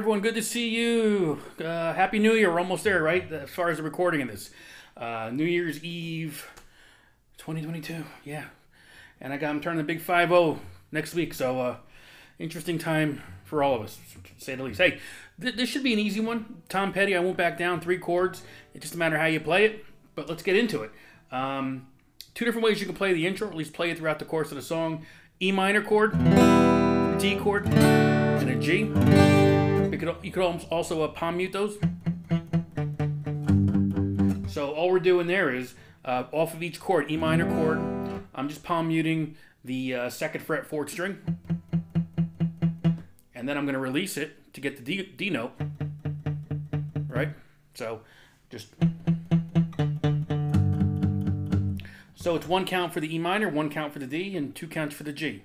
everyone, good to see you. Uh, Happy New Year. We're almost there, right? As far as the recording of this. Uh, New Year's Eve 2022. Yeah. And I got I'm turning the big 5 0 next week. So, uh, interesting time for all of us, say the least. Hey, th- this should be an easy one. Tom Petty, I won't back down. Three chords. It's just a matter how you play it. But let's get into it. Um, two different ways you can play the intro, or at least play it throughout the course of the song E minor chord, D chord, and a G. You could, you could also uh, palm mute those. So all we're doing there is uh, off of each chord, E minor chord, I'm just palm muting the uh, second fret fourth string. And then I'm going to release it to get the D, D note. Right? So just. So it's one count for the E minor, one count for the D, and two counts for the G.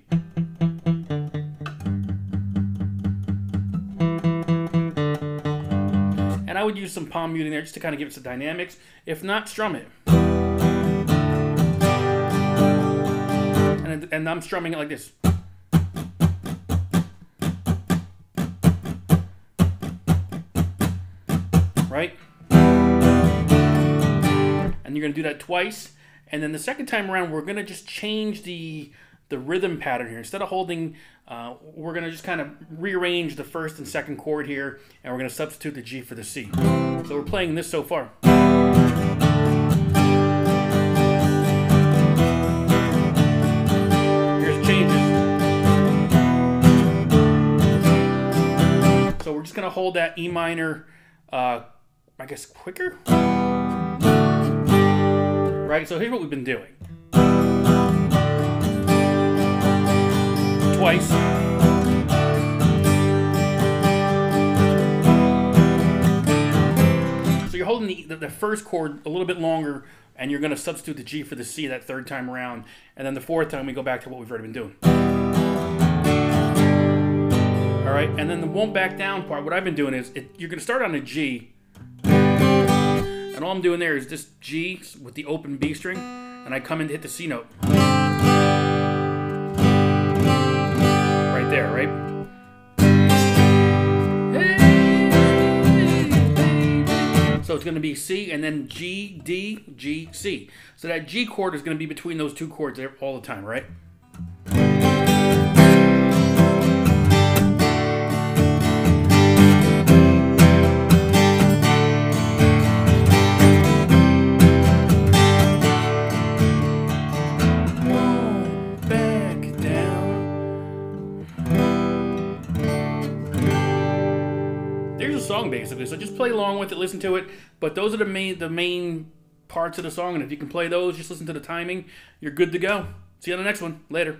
would use some palm muting there just to kind of give it some dynamics. If not, strum it. And, and I'm strumming it like this. Right? And you're going to do that twice. And then the second time around, we're going to just change the the rhythm pattern here. Instead of holding, uh, we're going to just kind of rearrange the first and second chord here, and we're going to substitute the G for the C. So we're playing this so far. Here's changes. So we're just going to hold that E minor, uh, I guess, quicker. Right, so here's what we've been doing. Twice. So you're holding the, the, the, first chord a little bit longer, and you're going to substitute the G for the C that third time around, and then the fourth time we go back to what we've already been doing. All right, and then the won't back down part, what I've been doing is it, you're going to start on a G, and all I'm doing there is this G with the open B string, and I come in to hit the C note. So it's going to be C and then G, D, G, C. So that G chord is going to be between those two chords all the time, right? Song basically. So just play along with it, listen to it. But those are the main the main parts of the song, and if you can play those, just listen to the timing, you're good to go. See you on the next one. Later.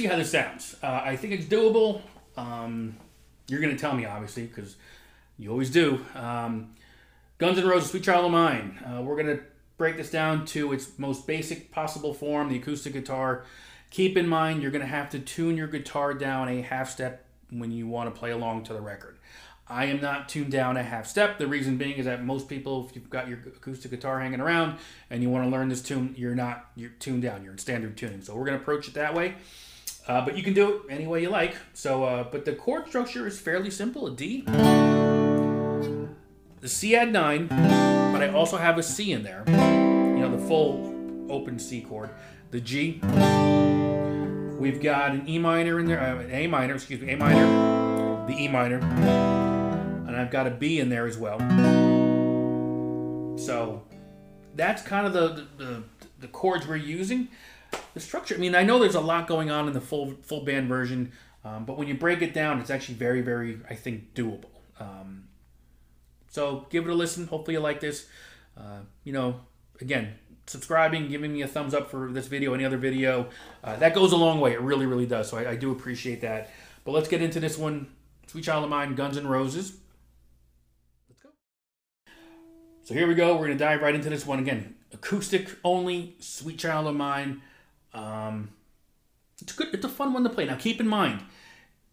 See how this sounds. Uh, I think it's doable. Um, you're gonna tell me, obviously, because you always do. Um, Guns N' Roses, "Sweet Child of Mine." Uh, we're gonna break this down to its most basic possible form, the acoustic guitar. Keep in mind, you're gonna have to tune your guitar down a half step when you want to play along to the record. I am not tuned down a half step. The reason being is that most people, if you've got your acoustic guitar hanging around Uh, but you can do it any way you like. So, uh, but the chord structure is fairly simple. A D, the C add nine, but I also have a C in there. You know, the full open C chord. The G. We've got an E minor in there, uh, A minor, excuse me, A minor, the E minor, and I've got a B in there as well. So that's kind of the the, the chords we're using. The structure. I mean, I know there's a lot going on in the full full band version, um, but when you break it down, it's actually very, very, I think, doable. Um, so give it a listen. Hopefully, you like this. Uh, you know, again, subscribing, giving me a thumbs up for this video, any other video, uh, that goes a long way. It really, really does. So I, I do appreciate that. But let's get into this one. Sweet Child of Mine, Guns N' Roses. Let's go. So here we go. We're going to dive right into this one again. Acoustic only, Sweet Child of Mine. Um, it's good. It's a fun one to play. Now keep in mind,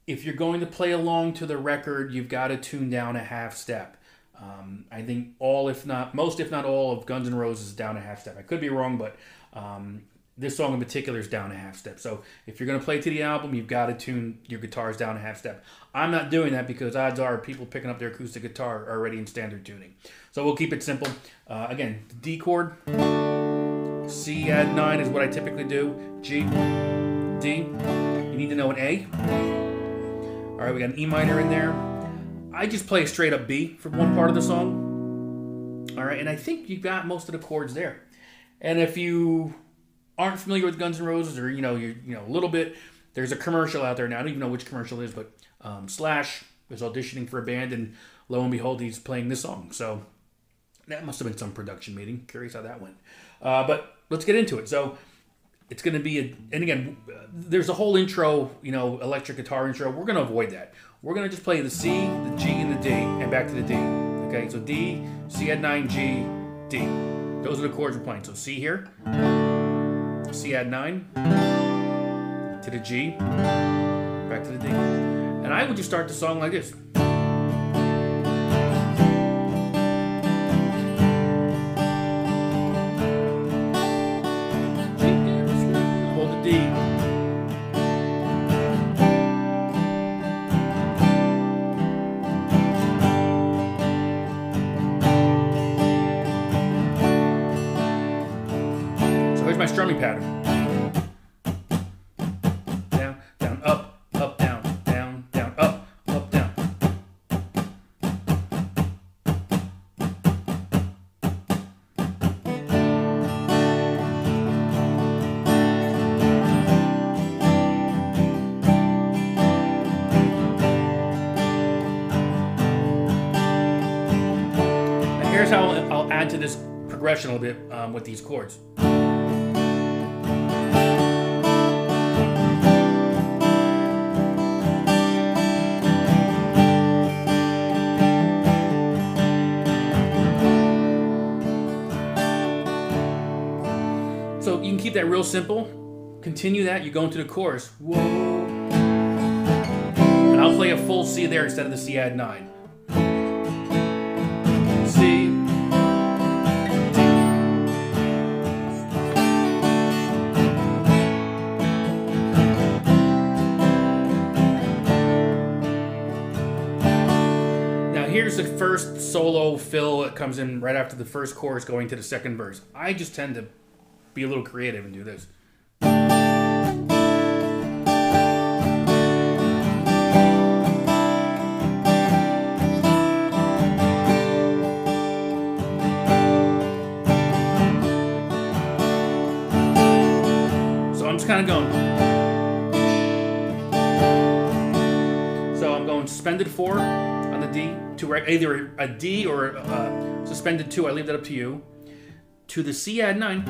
if you're going to play along to the record, you've got to tune down a half step. Um, I think all, if not most, if not all, of Guns N' Roses is down a half step. I could be wrong, but um, this song in particular is down a half step. So if you're going to play to the album, you've got to tune your guitars down a half step. I'm not doing that because odds are people picking up their acoustic guitar are already in standard tuning. So we'll keep it simple. Uh, again, D chord, C add 9 is what I typically do, G, D. You need to know an A. All right, we got an E minor in there. I just play straight up B for one part of the song. All right, and I think you got most of the chords there. And if you aren't familiar with Guns N' Roses, or you know you're you know a little bit, there's a commercial out there now. I don't even know which commercial it is, but um, Slash was auditioning for a band, and lo and behold, he's playing this song. So that must have been some production meeting. Curious how that went. Uh, but let's get into it. So it's going to be a, and again, there's a whole intro, you know, electric guitar intro. We're going to avoid that. We're going to just play the C, the G, and the D, and back to the D. Okay, so D, C add 9, G, D. Those are the chords we're playing. So C here, C add 9, to the G, back to the D. And I would just start the song like this. Here's my strumming pattern. Down, down, up, up, down, down, down, up, up, down. And here's how I'll, add to this progression a little bit um, with these chords. Can keep that real simple. Continue that. You go into the chorus. Whoa. And I'll play a full C there instead of the C add 9. C. Here's the first solo fill that comes in right after the first chorus going to the second verse. I just tend to be a little creative and do this. So I'm just kind of going. So I'm going suspended four on the D to either a D or a suspended two. I leave that up to you. To the C add nine,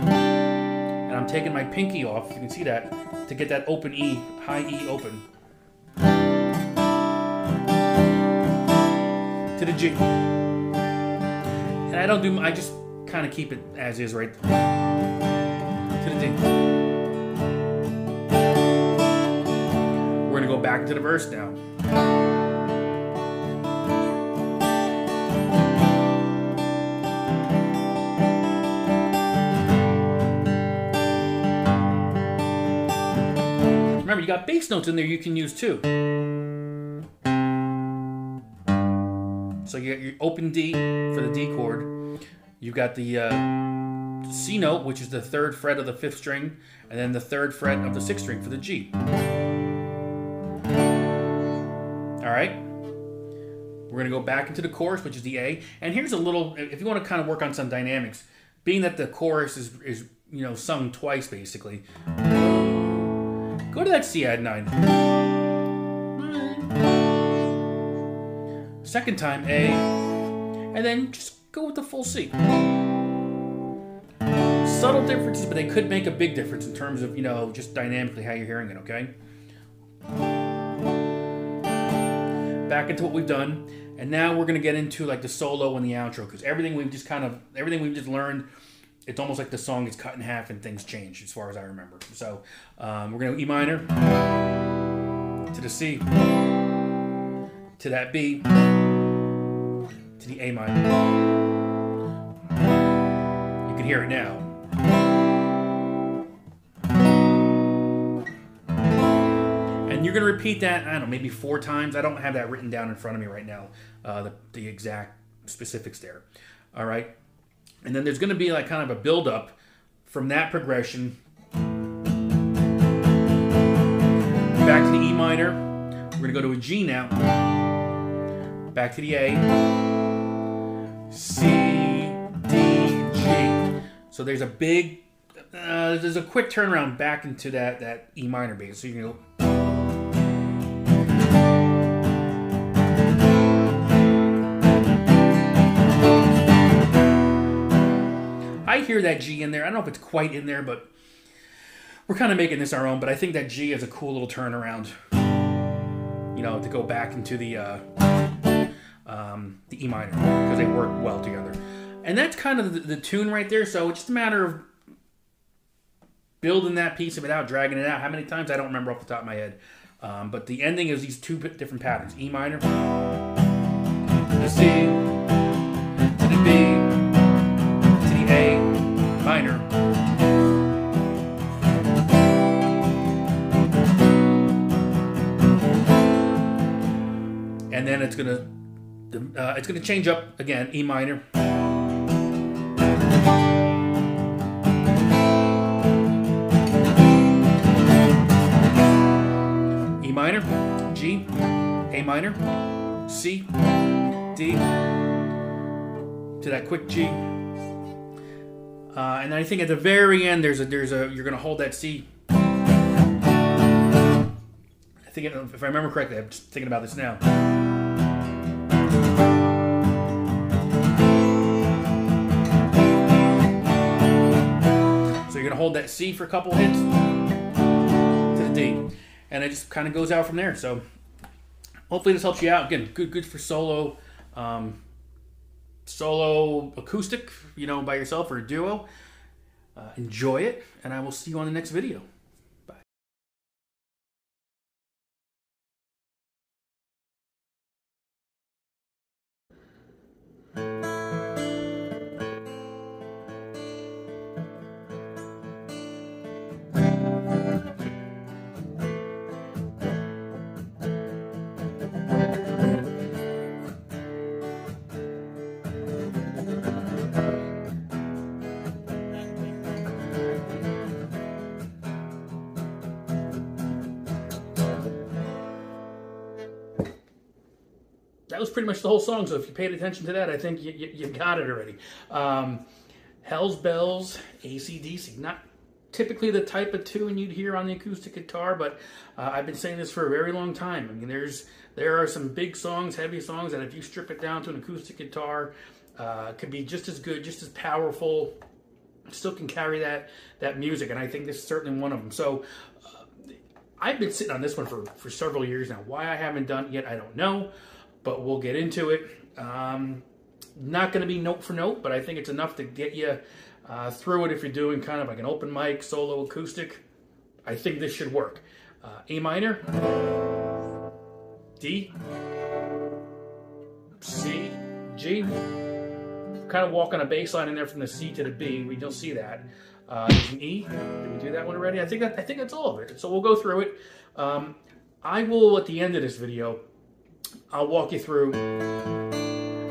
I'm taking my pinky off. You can see that to get that open E, high E open. To the G, and I don't do. I just kind of keep it as is, right? To the D. We're gonna go back to the verse now. You got bass notes in there you can use too. So you got your open D for the D chord. You've got the uh, C note, which is the third fret of the fifth string, and then the third fret of the sixth string for the G. All right. We're going to go back into the chorus, which is the A. And here's a little, if you want to kind of work on some dynamics, being that the chorus is, is you know, sung twice basically, Go to that C add 9. Second time A, and then just go with the full C. Subtle differences, but they could make a big difference in terms of, you know, just dynamically how you're hearing it, okay? Back into what we've done, and now we're gonna get into like the solo and the outro, because everything we've just kind of, everything we've just learned, it's almost like the song is cut in half and things change as far as I remember. So um, we're gonna E minor to the C to that B to the A minor. You can hear it now. And you're going to repeat that, I don't know, maybe four times. I don't have that written down in front of me right now, uh, the, the exact specifics there. All right. And then there's going to be like kind of a build up from that progression back to the E minor. We're going to go to a G now. Back to the A. C, D, G. So there's a big, uh, there's a quick turnaround back into that, that E minor bass. So you can I hear that G in there. I don't know if it's quite in there, but we're kind of making this our own. But I think that G is a cool little turnaround. You know, to go back into the uh, um, the E minor because they work well together. And that's kind of the, the, tune right there. So it's just a matter of building that piece of it out, dragging it out. How many times? I don't remember off the top of my head. Um, but the ending is these two different patterns E minor, C, minor. And then it's gonna uh, it's gonna change up again, E minor. E minor, G, A minor, C, D, to that quick G. Uh, and I think at the very end, there's a there's a you're gonna hold that C. I think if I remember correctly, I'm just thinking about this now. So you're gonna hold that C for a couple hits to the D, and it just kind of goes out from there. So hopefully this helps you out. Again, good good for solo, um, solo acoustic, you know, by yourself or a duo. Uh, enjoy it, and I will see you on the next video. That was pretty much the whole song. So if you paid attention to that, I think you, you, you got it already. Um, Hell's Bells, AC/DC. Not typically the type of tune you'd hear on the acoustic guitar, but uh, I've been saying this for a very long time. I mean, there's there are some big songs, heavy songs, that if you strip it down to an acoustic guitar, uh, could be just as good, just as powerful. Still can carry that that music, and I think this is certainly one of them. So. Uh, I've been sitting on this one for, for several years now. Why I haven't done it yet, I don't know but we'll get into it. Um, not going to be note for note, but I think it's enough to get you uh, through it if you're doing kind of like an open mic, solo acoustic. I think this should work. Uh, A minor, D, C, G. Kind of walking a bass line in there from the C to the B. We don't see that. Uh, an E. Did we do that one already? I think that I think that's all of it. So we'll go through it. Um, I will at the end of this video I'll walk you through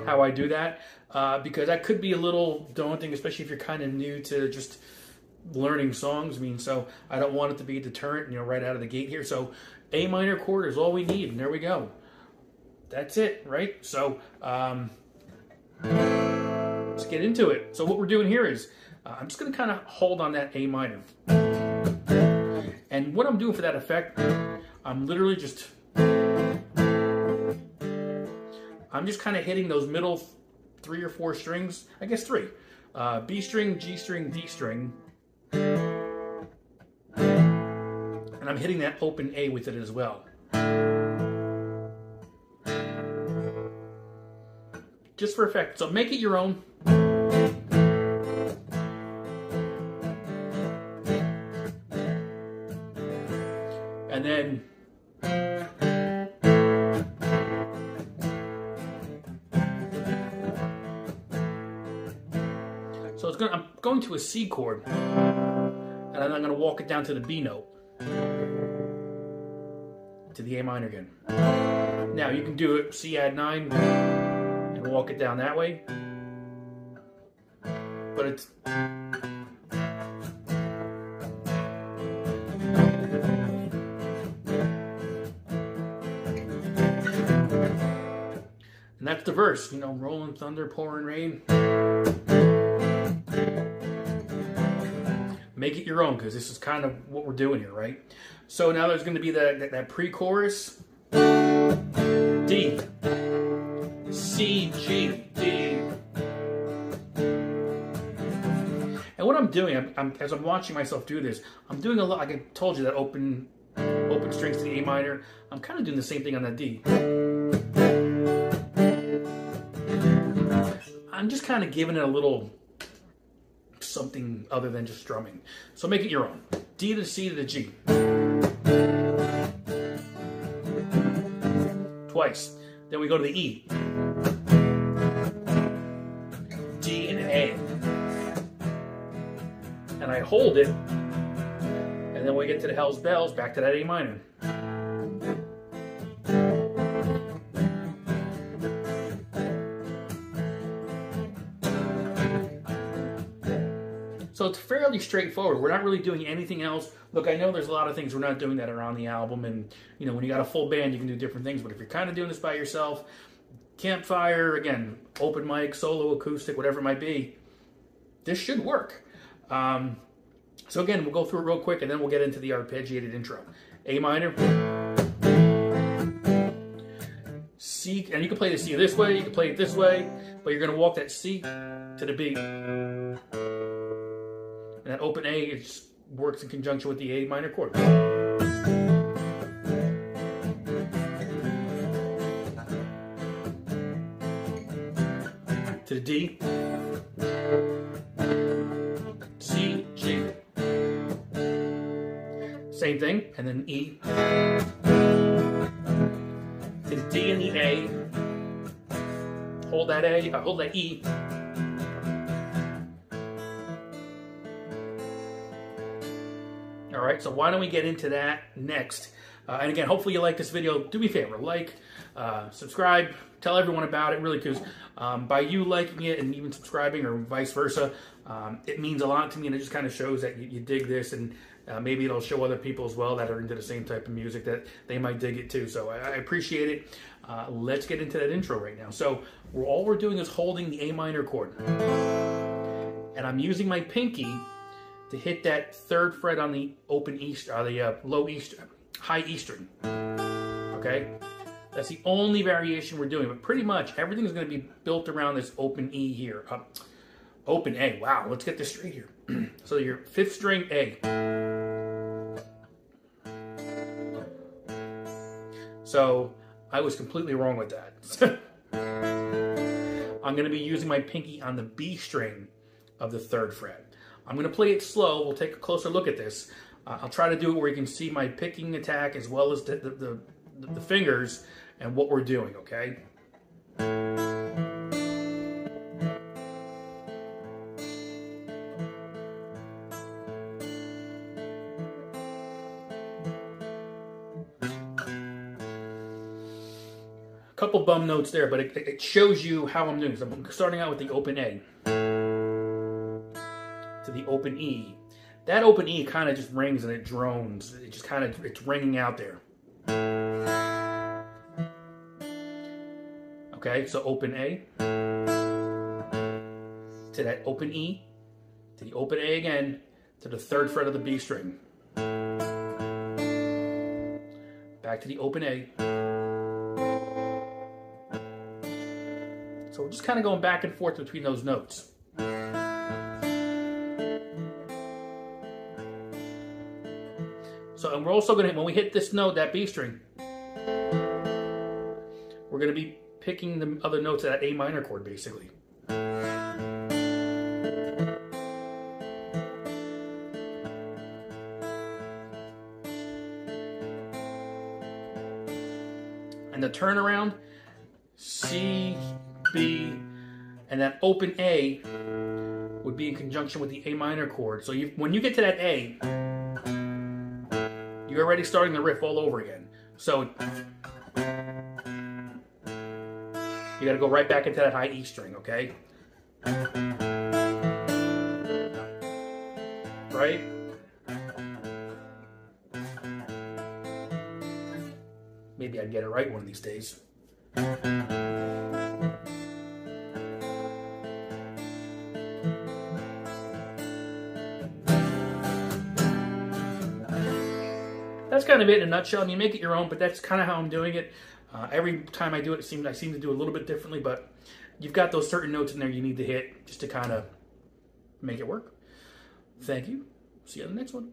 how I do that uh, because that could be a little daunting, especially if you're kind of new to just learning songs. I mean, so I don't want it to be a deterrent, you know, right out of the gate here. So A minor chord is all we need, and there we go. That's it, right? So um, let's get into it. So what we're doing here is uh, I'm just going to kind of hold on that A minor. And what I'm doing for that effect, I'm literally just, I'm just kind of hitting those middle three or four strings, I guess three. Uh, B string, G string, D string. And I'm hitting that open A with it as well. Just for effect. So make it your own. To a C chord, and then I'm going to walk it down to the B note, to the A minor again. Now you can do it C add 9 and walk it down that way, but it's And that's the verse, you know, rolling thunder, pouring rain. Make it your own because this is kind of what we're doing here, right? So now there's going to be that, that, that pre chorus D, C, G, D. And what I'm doing, I'm, I'm, as I'm watching myself do this, I'm doing a lot, like I told you, that open open strings to the A minor. I'm kind of doing the same thing on the D. I'm just kind of giving it a little something other than just strumming. So make it your own. D to C to the G. Twice. Then we go to the E. D and A. And I hold it. And then we get to the Hell's Bells, back to that A minor. Fairly straightforward. We're not really doing anything else. Look, I know there's a lot of things we're not doing that are on the album, and you know when you got a full band, you can do different things. But if you're kind of doing this by yourself, campfire, again, open mic, solo, acoustic, whatever it might be, this should work. Um, so again, we'll go through it real quick, and then we'll get into the arpeggiated intro. A minor. C, and you can play the C this way, you can play it this way, but you're going to walk that C to the B. And that open A it just works in conjunction with the A minor chord. To the D. C, G. Same thing, and then E. To the D and the A. Hold that A, uh, hold that E. right, so why don't we get into that next? Uh, and again, hopefully you like this video. Do me a favor, like, uh, subscribe, tell everyone about it, really, because um, by you liking it and even subscribing or vice versa, um, it means a lot to me, and it just kind of shows that you, you dig this, and uh, maybe it'll show other people as well that are into the same type of music that they might dig it too. So I, I appreciate it. Uh, let's get into that intro right now. So we're, all we're doing is holding the A minor chord, and I'm using my pinky to hit that third fret on the open E, uh, the uh, low E, high E string. Okay, that's the only variation we're doing, but pretty much everything is going to be built around this open E here. Uh, open A. Wow, let's get this straight here. so your fifth string A. So I was completely wrong with that. I'm going to be using my pinky on the B string of the third fret. I'm going to play it slow. We'll take a closer look at this. Uh, I'll try to do it where you can see my picking attack as well as the, the, the, the fingers and what we're doing, okay? Couple bum notes there, but it, it shows you how I'm doing. So I'm starting out with the open A the open E. That open E kind of just rings and it drones. It just kind of, it's ringing out there. Okay, so open A to that open E to the open A again to the third fret of the B string. back to the open A. So we're just kind of going back and forth between those notes. So, and we're also going to, when we hit this note, that B string, we're going to be picking the other notes of that A minor chord, basically. And the turnaround, C, B, and that open A would be in conjunction with the A minor chord. So you, when you get to that A, you're already starting the riff all over again. So you got to go right back into that high E string, okay? Right? Maybe I'd get it right one of these days. Kind of it in a nutshell. I mean, make it your own, but that's kind of how I'm doing it. Uh, every time I do it, it seems I seem to do a little bit differently, but you've got those certain notes in there you need to hit just to kind of make it work. Thank you. See you on the next one.